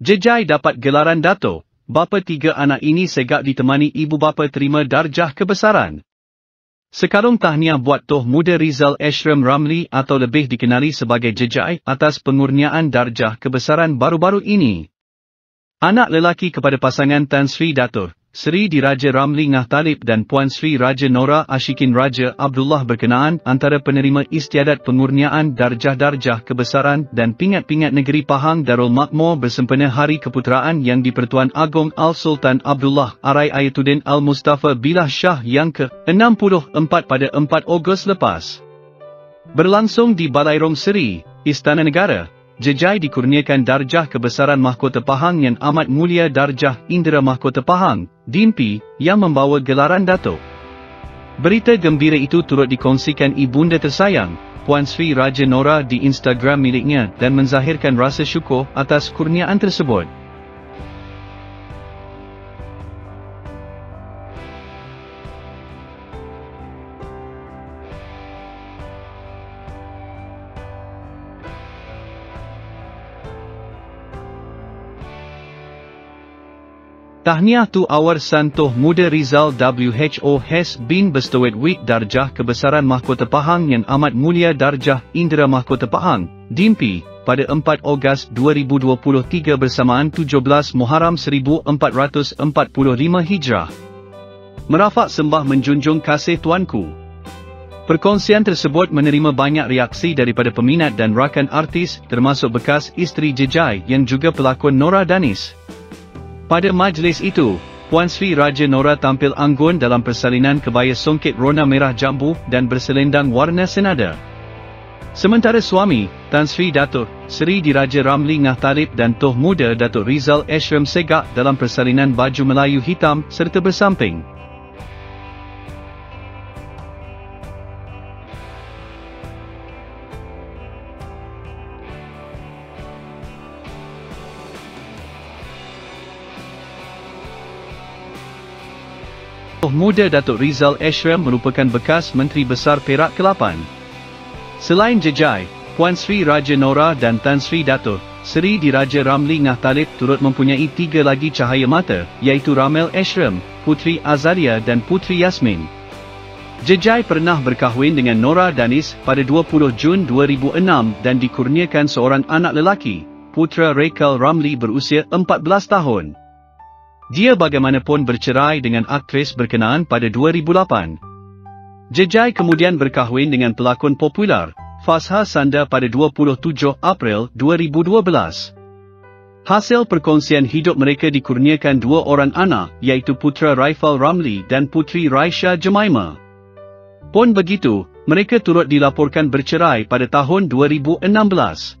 Jejai dapat gelaran Dato', bapa tiga anak ini segak ditemani ibu bapa terima darjah kebesaran. Sekarang tahniah buat Toh Muda Rizal Ashram Ramli atau lebih dikenali sebagai Jejai atas pengurniaan darjah kebesaran baru-baru ini. Anak lelaki kepada pasangan Tan Sri Datuk, Sri Diraja Ramli Ngah Talib dan Puan Sri Raja Nora Ashikin Raja Abdullah berkenaan antara penerima istiadat pengurniaan darjah-darjah kebesaran dan pingat-pingat negeri Pahang Darul Makmur bersempena Hari Keputeraan yang di-Pertuan Agong Al-Sultan Abdullah Arai Ayatuddin Al-Mustafa Bilah Shah yang ke-64 pada 4 Ogos lepas. Berlangsung di Balai Rom Seri, Istana Negara, Jejai dikurniakan darjah kebesaran Mahkota Pahang yang amat mulia darjah Indra Mahkota Pahang, DIMPI, yang membawa gelaran Datuk. Berita gembira itu turut dikongsikan ibunda tersayang, Puan Sri Raja Nora di Instagram miliknya dan menzahirkan rasa syukur atas kurniaan tersebut. Tahniah tu awar santuh muda Rizal WHO has been bestowed with darjah kebesaran Mahkota Pahang yang amat mulia darjah Indra Mahkota Pahang, DIMPI, pada 4 Ogos 2023 bersamaan 17 Muharram 1445 Hijrah. Merafak sembah menjunjung kasih tuanku. Perkongsian tersebut menerima banyak reaksi daripada peminat dan rakan artis termasuk bekas isteri Jejai yang juga pelakon Nora Danis. Pada majlis itu, Puan Sri Raja Nora tampil anggun dalam persalinan kebaya songket rona merah jambu dan berselendang warna senada. Sementara suami, Tan Sri Datuk, Sri Diraja Ramli Ngah Talib dan Toh Muda Datuk Rizal Ashram Segak dalam persalinan baju Melayu hitam serta bersamping. Muda Datuk Rizal Ashram merupakan bekas Menteri Besar Perak ke-8. Selain Jejai, Puan Sri Raja Nora dan Tan Sri Datuk, Sri Diraja Ramli Ngah Talib turut mempunyai tiga lagi cahaya mata, iaitu Ramel Ashram, Putri Azalia dan Putri Yasmin. Jejai pernah berkahwin dengan Nora Danis pada 20 Jun 2006 dan dikurniakan seorang anak lelaki, Putra Rekal Ramli berusia 14 tahun. Dia bagaimanapun bercerai dengan aktris berkenaan pada 2008. Jejai kemudian berkahwin dengan pelakon popular, Fasha Sanda pada 27 April 2012. Hasil perkongsian hidup mereka dikurniakan dua orang anak, iaitu putra Raifal Ramli dan putri Raisha Jemaima. Pun begitu, mereka turut dilaporkan bercerai pada tahun 2016.